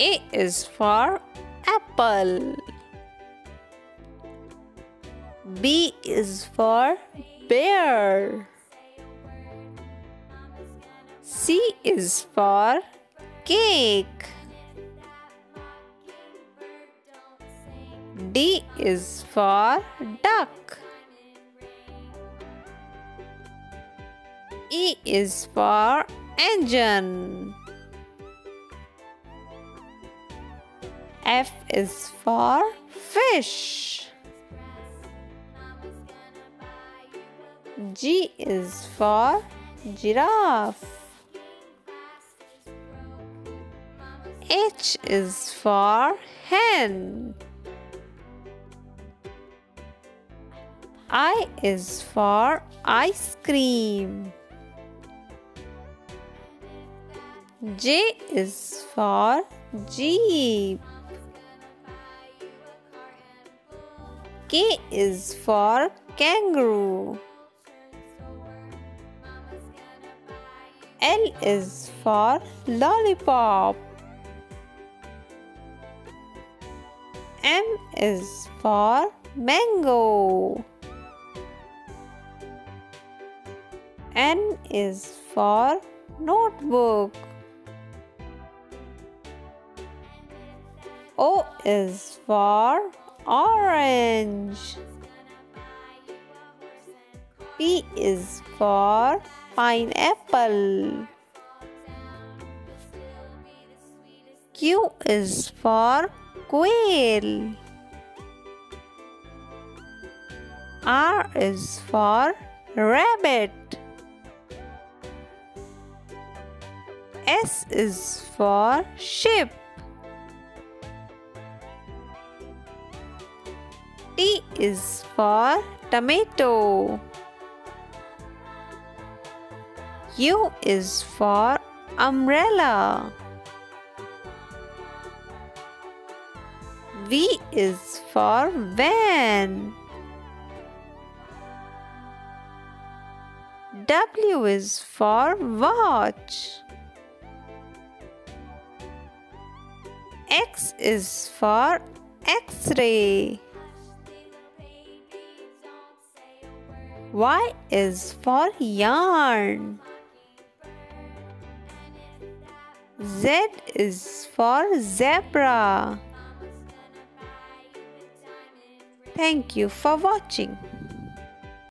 A is for apple. B is for bear. C is for cake. D is for duck. E is for engine. F is for fish. G is for giraffe. H is for hen. I is for ice cream. J is for jeep. K is for kangaroo. L is for lollipop. M is for mango. N is for notebook. O is for orange. P is for pineapple. Q is for quail. R is for rabbit. S is for ship. T is for tomato. U is for umbrella. V is for van. W is for watch. X is for X-ray. Y is for yarn. Z is for zebra. Thank you for watching.